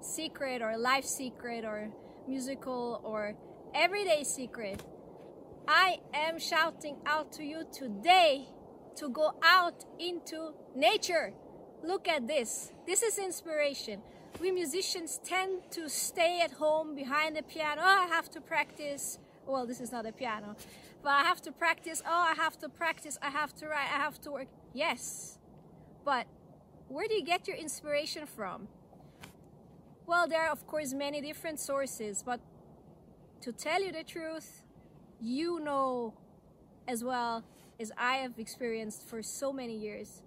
secret or life secret or musical or everyday secret, I am shouting out to you today to go out into nature. Look at this. This is inspiration. We musicians tend to stay at home behind the piano. Oh, I have to practice. Well, this is not a piano, but I have to practice. Oh, I have to practice. I have to write. I have to work. Yes, but where do you get your inspiration from? Well, there are, of course, many different sources, but to tell you the truth, you know as well as I have experienced for so many years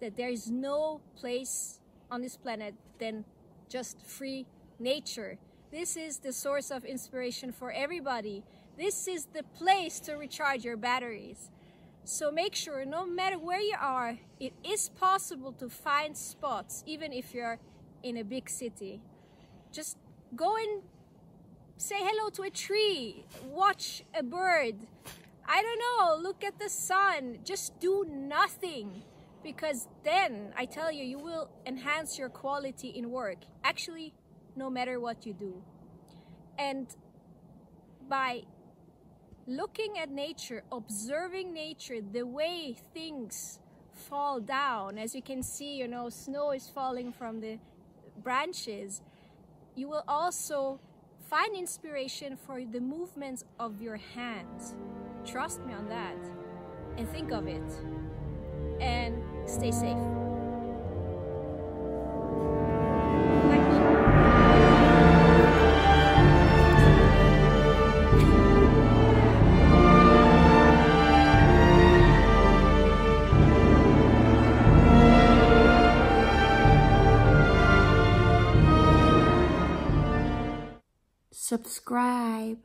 that there is no place on this planet than just free nature. This is the source of inspiration for everybody. This is the place to recharge your batteries. So make sure, no matter where you are, it is possible to find spots, even if you're in a big city. Just go and say hello to a tree, watch a bird. I don't know, look at the sun. Just do nothing because then I tell you, you will enhance your quality in work. Actually, no matter what you do. And by looking at nature, observing nature, the way things fall down, as you can see, you know, snow is falling from the branches, you will also find inspiration for the movements of your hands. Trust me on that. And think of it. And stay safe. Subscribe